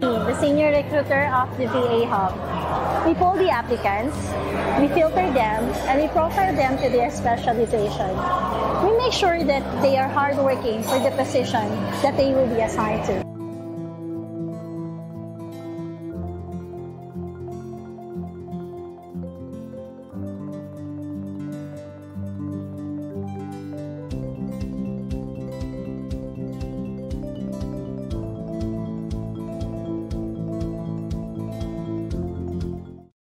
the senior recruiter of the VA Hub. We pull the applicants, we filter them, and we profile them to their specialization. We make sure that they are hardworking for the position that they will be assigned to.